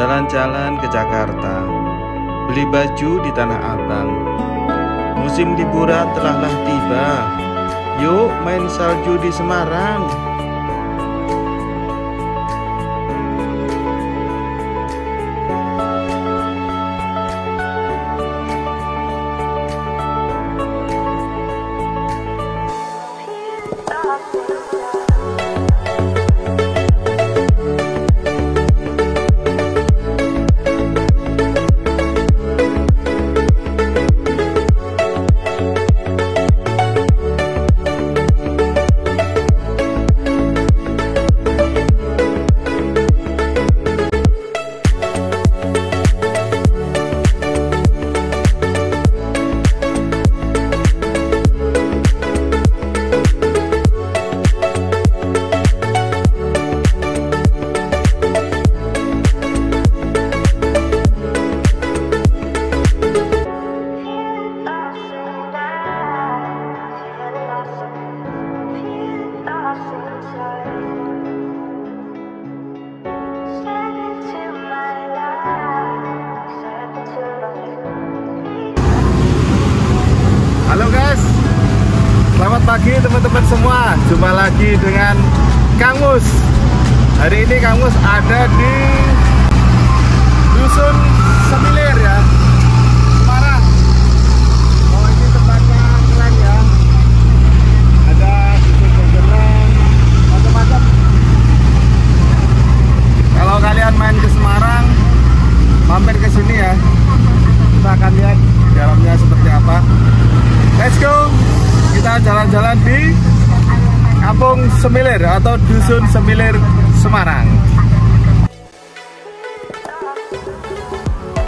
jalan-jalan ke Jakarta, beli baju di Tanah Abang. Musim liburan telahlah tiba. Yuk main salju di Semarang.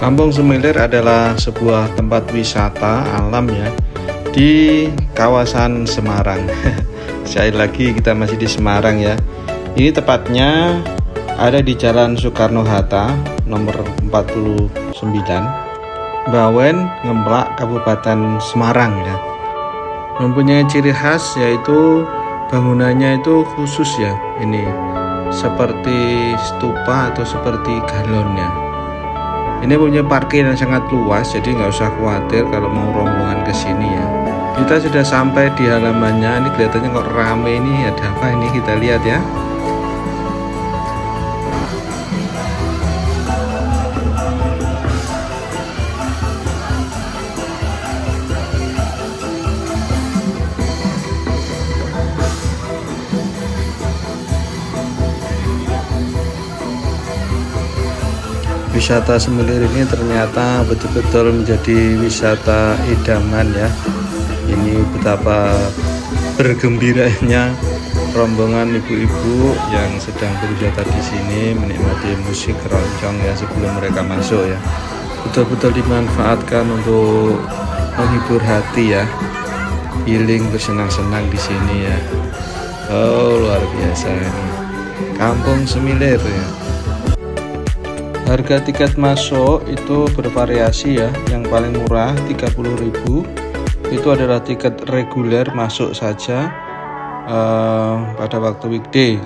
Kampung Semilir adalah sebuah tempat wisata alam ya di kawasan Semarang. Sekali lagi kita masih di Semarang ya. Ini tepatnya ada di Jalan Soekarno Hatta nomor 49 Bawen, Ngemplak, Kabupaten Semarang ya mempunyai ciri khas yaitu bangunannya itu khusus ya ini seperti stupa atau seperti galonnya ini punya parkir yang sangat luas jadi nggak usah khawatir kalau mau rombongan ke sini ya. Kita sudah sampai di halamannya ini kelihatannya kok rame ini. Ada apa ini? Kita lihat ya wisata Semelir ini ternyata betul-betul menjadi wisata idaman ya. Ini betapa bergembiranya rombongan ibu-ibu yang sedang berwisata di sini menikmati musik keroncong ya sebelum mereka masuk ya. Betul-betul dimanfaatkan untuk menghibur hati ya. Healing bersenang-senang di sini ya. Oh luar biasa ini. Kampung Semilir ya Harga tiket masuk itu bervariasi ya. Yang paling murah 30.000 itu adalah tiket reguler masuk saja uh, pada waktu weekday.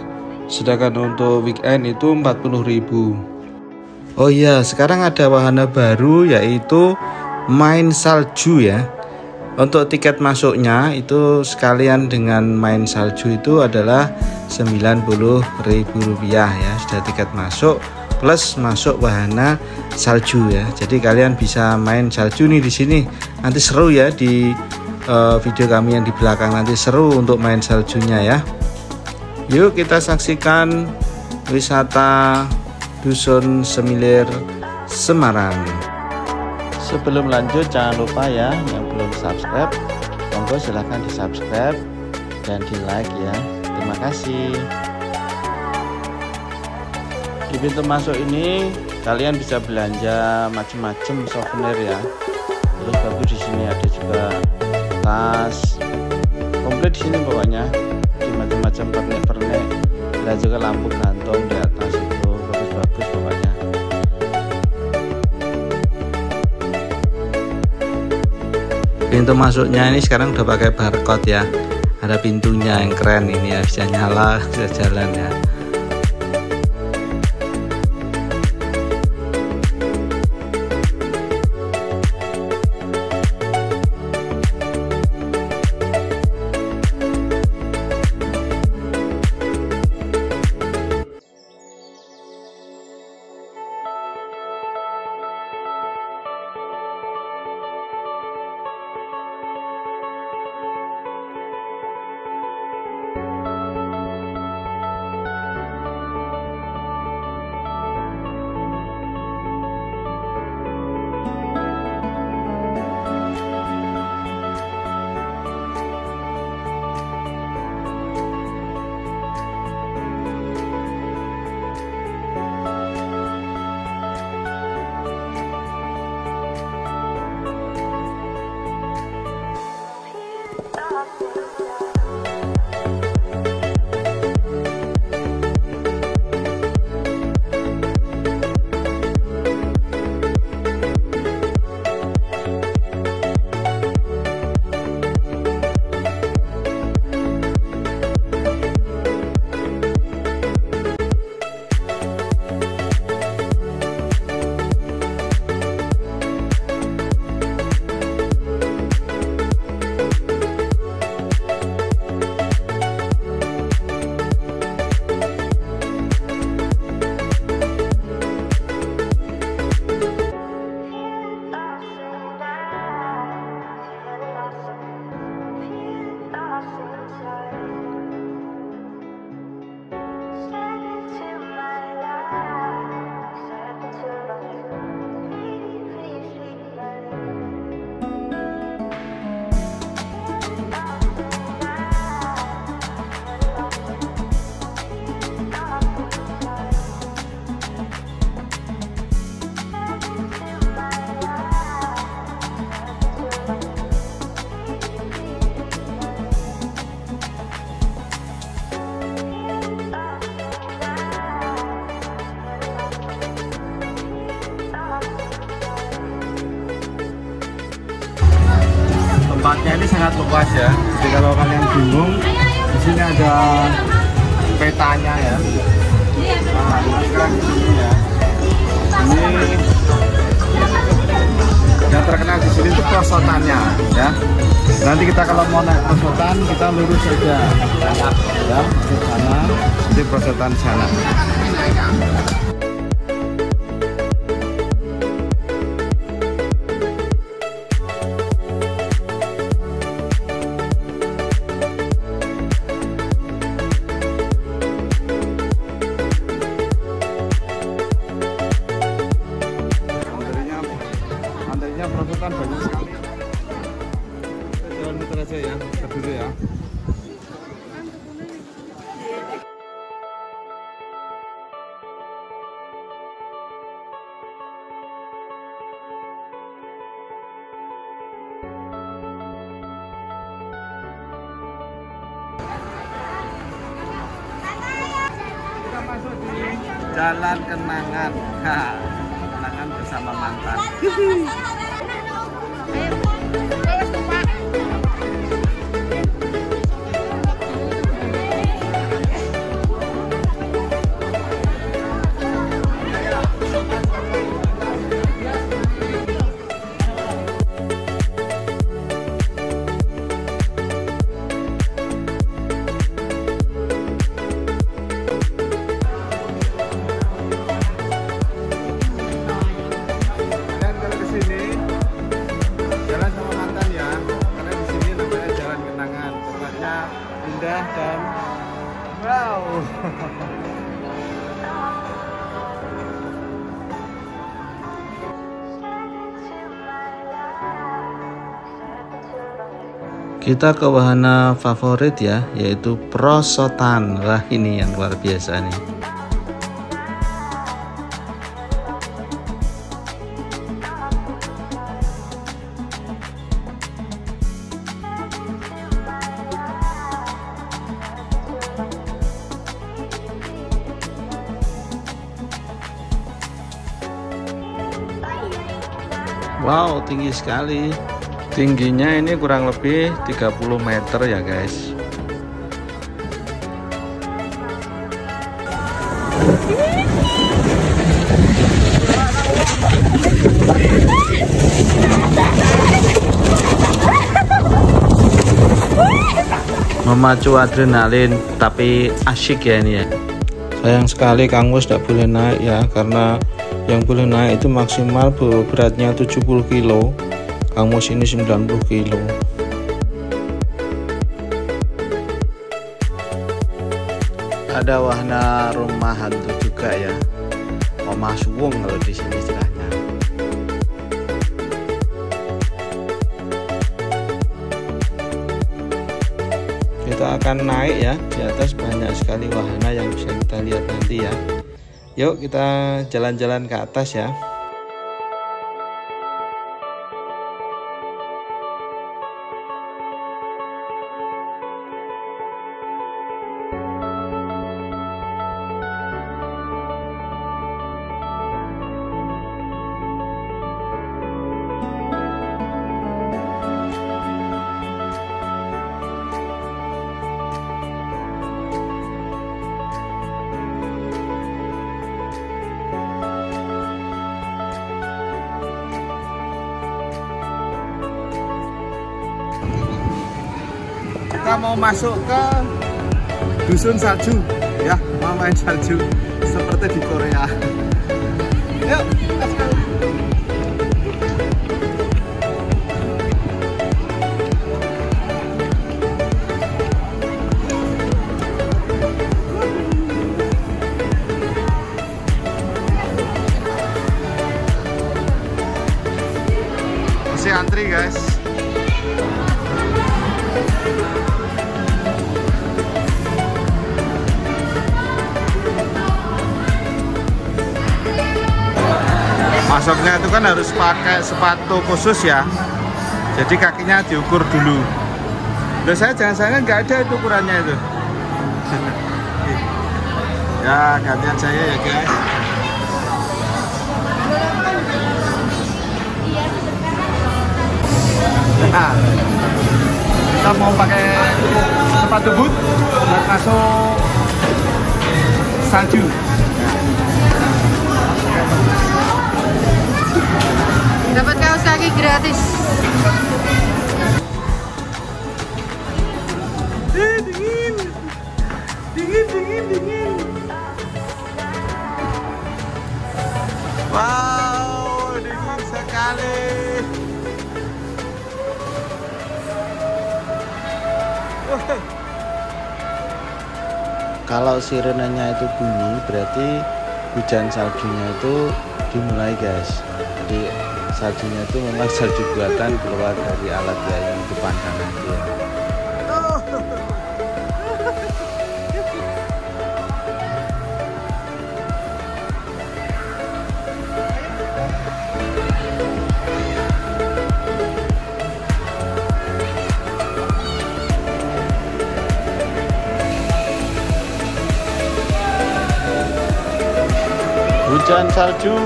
Sedangkan untuk weekend itu 40.000. Oh iya, sekarang ada wahana baru yaitu main salju ya. Untuk tiket masuknya itu sekalian dengan main salju itu adalah Rp90.000 ya. Sudah tiket masuk plus masuk wahana salju ya. Jadi kalian bisa main salju nih di sini. Nanti seru ya di uh, video kami yang di belakang nanti seru untuk main saljunya ya. Yuk kita saksikan wisata Dusun Semilir Semarang. Sebelum lanjut jangan lupa ya yang belum subscribe, monggo silahkan di subscribe dan di like ya. Terima kasih di pintu masuk ini kalian bisa belanja macam-macam souvenir ya. Terus bagus di sini ada juga tas. Komplit di sini pokoknya. Di macam-macam pernik-pernik. Ada juga lampu gantung di atas itu bagus-bagus pokoknya. Pintu masuknya ini sekarang udah pakai barcode ya. Ada pintunya yang keren ini ya. Bisa nyala bisa jalan ya sini ada petanya ya. Nah ya ini yang terkenal di sini itu prosotannya ya. Nanti kita kalau mau naik prosotan kita lurus saja. Ya ke sana. Di prosotan sana prosotan banyak sekali. Jalan muter aja ya muter ya. Jalan kenangan wow. Kita ke wahana favorit ya, yaitu prosotan. Wah, ini yang luar biasa nih. Wow, tinggi sekali. Tingginya ini kurang lebih 30 meter ya, guys. Memacu adrenalin, tapi asyik ya ini ya. Sayang sekali Kang Mus tidak boleh naik ya, karena yang boleh naik itu maksimal beratnya 70 kilo. Kang Mus ini 90 kilo. Ada wahana rumah hantu juga ya. Omah Suwung kalau di sini istilahnya. Kita akan naik ya. Di atas banyak sekali wahana yang bisa kita lihat nanti ya. Yuk kita jalan-jalan ke atas ya. Kita mau masuk ke dusun salju, ya, mau main salju seperti di Korea. pakai sepatu khusus ya. Jadi kakinya diukur dulu. Loh saya jangan-jangan nggak ada itu ukurannya itu. Ya gantian saya ya guys nah kita mau pakai sepatu boot buat masuk salju. Kaki gratis. dingin, dingin, dingin, dingin. Wow, dingin sekali. Kalau sirenanya itu bunyi berarti hujan saljunya itu dimulai guys. Jadi saljunya itu memang salju buatan keluar dari alat ya yang depan kanan ya. Hujan salju.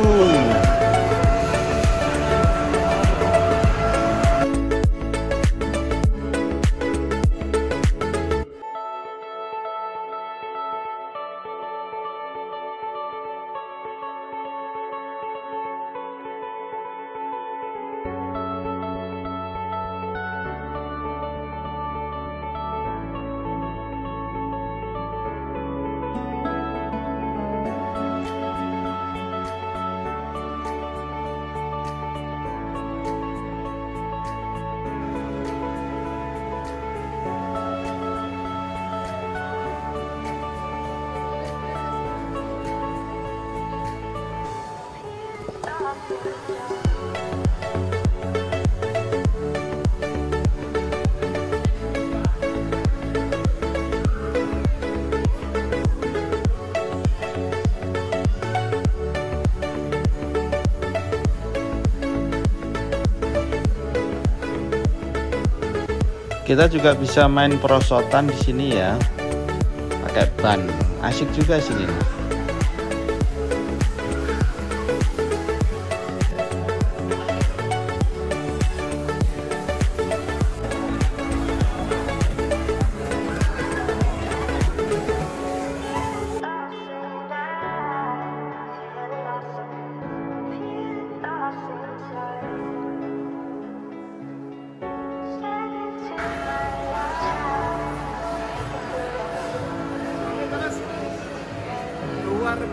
Kita juga bisa main perosotan di sini ya. Pakai ban. Asik juga sini.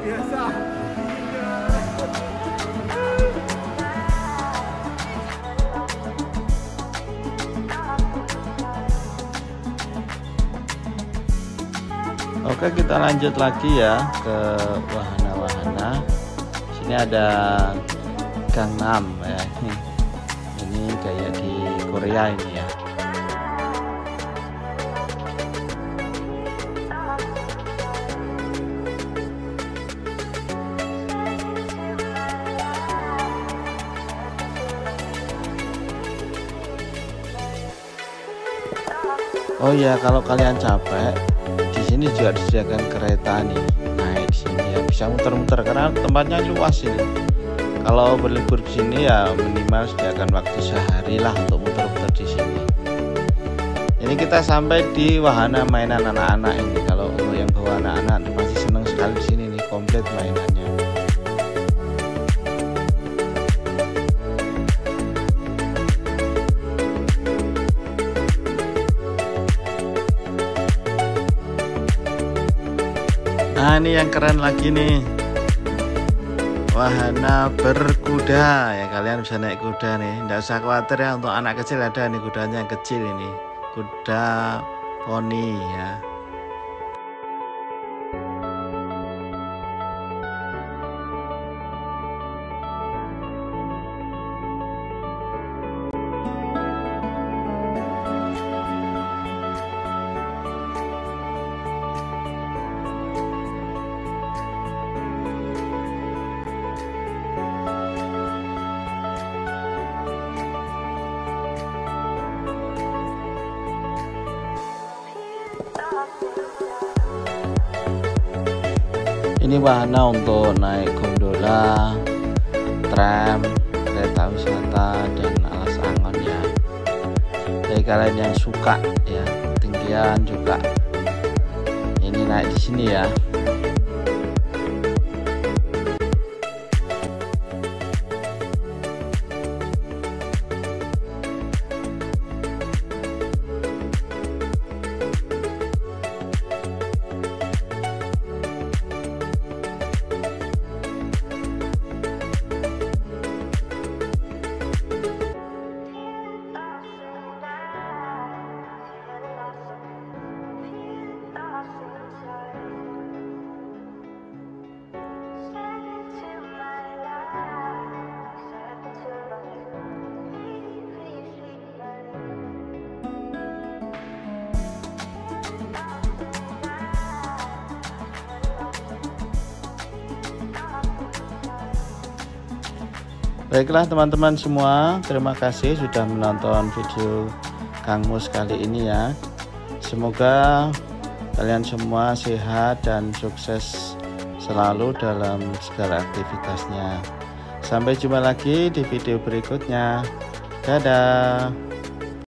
Oke, kita lanjut lagi ya ke wahana-wahana. Sini ada Gangnam ya. Ini kayak di Korea ini Oh iya, kalau kalian capek, di sini juga disediakan kereta nih. Naik di sini ya bisa muter-muter karena tempatnya luas ini. Kalau berlibur di sini ya minimal sediakan waktu sehari lah untuk muter-muter di sini. Ini kita sampai di wahana mainan anak-anak ini. Kalau untuk yang bawa anak-anak Ini yang keren lagi nih. Wahana berkuda. Ya kalian bisa naik kuda nih. Nggak usah khawatir ya untuk anak kecil ada nih kudanya yang kecil ini. Kuda poni ya Ini wahana untuk naik gondola, tram, kereta wisata dan alas angon ya. Jadi kalian yang suka ya tinggian juga ini naik di sini ya. Baiklah teman-teman semua, terima kasih sudah menonton video Kang Mus kali ini ya. Semoga kalian semua sehat dan sukses selalu dalam segala aktivitasnya. Sampai jumpa lagi di video berikutnya. Dadah.